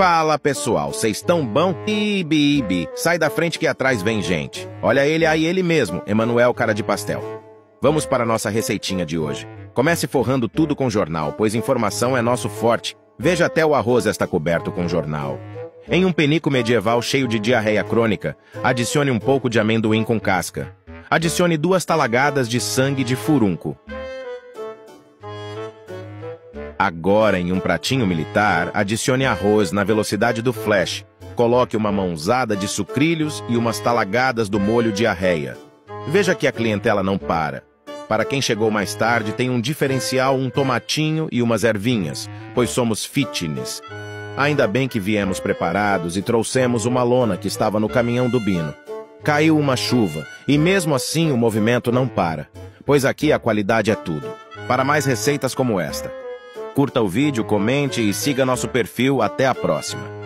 Fala pessoal, vocês tão bom? Ibi, ibi, sai da frente que atrás vem gente. Olha ele aí, ele mesmo, Emanuel Cara de Pastel. Vamos para a nossa receitinha de hoje. Comece forrando tudo com jornal, pois informação é nosso forte. Veja até o arroz está coberto com jornal. Em um penico medieval cheio de diarreia crônica, adicione um pouco de amendoim com casca. Adicione duas talagadas de sangue de furunco. Agora, em um pratinho militar, adicione arroz na velocidade do flash. Coloque uma mãozada de sucrilhos e umas talagadas do molho diarreia. Veja que a clientela não para. Para quem chegou mais tarde, tem um diferencial, um tomatinho e umas ervinhas, pois somos fitness. Ainda bem que viemos preparados e trouxemos uma lona que estava no caminhão do Bino. Caiu uma chuva, e mesmo assim o movimento não para, pois aqui a qualidade é tudo. Para mais receitas como esta, Curta o vídeo, comente e siga nosso perfil. Até a próxima.